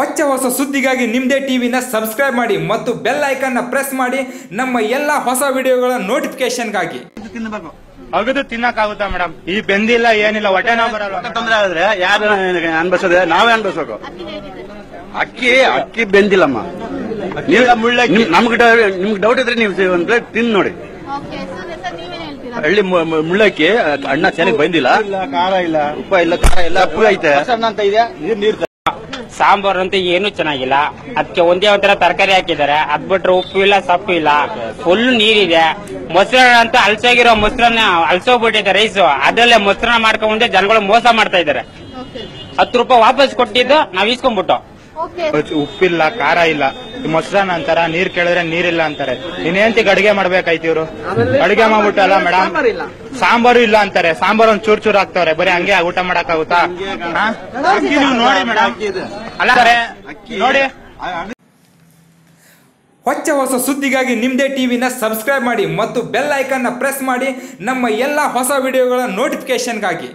ಹೊಚ್ಚ ಹೊಸ ಸುದ್ದಿಗಾಗಿ ನಿಮ್ಮದೇ ಟಿವಿನ ಸಬ್ಸ್ಕ್ರೈಬ್ ಮಾಡಿ ಮತ್ತು ಬೆಲ್ನ ಪ್ರೆಸ್ ಮಾಡಿ ನಮ್ಮ ಎಲ್ಲ ಹೊಸ ವಿಡಿಯೋಗಳ ನೋಟಿಫಿಕೇಶನ್ಗಾಗಿ ತಿನ್ನಬೇಕು ಅಗದು ತಿನ್ನಕ್ಕಾಗುತ್ತಾ ಮೇಡಮ್? ಈ ಬೆಂದಿಲ್ಲ ಏನಿಲ್ಲ ಹೊಟ್ಟೆ ನೋವು ಬರಲ್ಲ ತೊಂದ್ರೆ ಆದ್ರೆ ಯಾರು ಅನ್ಭವಿಸೋದೆ? ನಾವೇ ಅನ್ಭವಿಸ್ಬೇಕು. ಅಕ್ಕಿ ಅಕ್ಕಿ ಬೆಂದಿಲ್ಲಮ್ಮ. ನೀವು ಮುಳ್ಳ ನಿಮ್- ನಮ್ಗೆ ನಿಮ್ಗೆ ಡೌಟ್ ಇದ್ರೆ ನೀವು ಒಂದ್ ಪ್ಲೇಟ್ ತಿಂದು ನೋಡಿ. ಹಳ್ಳಿ ಮುಳ್ಳಕ್ಕಿ ಅಣ್ಣ ಚೆನ್ನಾಗಿ ಬಂದಿಲ್ಲ. ಖಾರ ಇಲ್ಲ. ಉಪ್ಪ ಇಲ್ಲ ಖಾರ ಇಲ್ಲ ಅಪ್ಪು ಐತೆ. ಅಂತ ಇದೆ ನೀರ್ ನೀರ್ ಸಾಂಬಾರ್ ಅಂತೂ ಏನು ಚೆನ್ನಾಗಿಲ್ಲ. ಅದಕ್ಕೆ ಒಂದೇ ಒಂಥರ ತರಕಾರಿ ಹಾಕಿದ್ದಾರೆ. ಅದ್ ಬಿಟ್ರೆ ಉಪ್ಪು ಇಲ್ಲ ಸೊಪ್ಪು ಇಲ್ಲ. ಫುಲ್ ನೀರಿದೆ. ಮೊಸರನ್ನ ಅಂತ ಅಲ್ಸೋಗಿರೋ ಮೊಸರನ್ನ ಅಲ್ಸೋಗ್ಬಿಟ್ಟಿದೆ ರೈಸ್ ಅದರಲ್ಲೇ ಮೊಸರನ್ನ ಮಾಡ್ಕೊಂಡ್ಬಂದೆ ಜನಗಳು ಮೋಸ ಮಾಡ್ತಾ ಇದ್ದಾರೆ. ಓಕೆ ಹತ್ತು ರೂಪಾಯಿ ವಾಪಸ್ ಕೊಟ್ಟಿದ್ದು ನಾವ್ ಇಸ್ಕೊಂಡ್ಬಿಟ್ಟು ಓಕೆ ಉಪ್ಪಿಲ್ಲ ಖಾರ ಇಲ್ಲ. ಮೊಸರನ್ನ ಅಂತಾರ ನೀರ್ ಕೇಳಿದ್ರೆ ನೀರಿಲ್ಲ ಅಂತಾರೆ. ಇನ್ನೇಂತಿಗೆ ಅಡಿಗೆ ಮಾಡ್ಬೇಕಾಯ್ತು ಇವ್ರು? ಅಡಿಗೆ ಮಾಡ್ಬಿಟ್ಟಲ್ಲ ಮೇಡಮ್ ಸಾಂಬಾರು ಇಲ್ಲ ಅಂತಾರೆ. ಸಾಂಬಾರು ಒಂದ್ ಚೂರ್ ಚೂರ್ ಹಾಕ್ತವ್ರೆ. ಬರೀ ಹಂಗೆ ಊಟ ಮಾಡಕ್ ಆಗುತ್ತಾ ಅಕ್ಕಿ ನೀವು ನೋಡಿ ಮೇಡಮ್ ಅಲ್ಲ ನೋಡಿ. ಹೊಚ್ಚ ಹೊಸ ಸುದ್ದಿಗಾಗಿ ನಿಮ್ಮದೇ ಟಿವಿನ ಸಬ್ಸ್ಕ್ರೈಬ್ ಮಾಡಿ ಮತ್ತು ಬೆಲ್ ಐಕನ್ನ ಪ್ರೆಸ್ ಮಾಡಿ ನಮ್ಮ ಎಲ್ಲಾ ಹೊಸ ವಿಡಿಯೋಗಳ ನೋಟಿಫಿಕೇಶನ್ಗಾಗಿ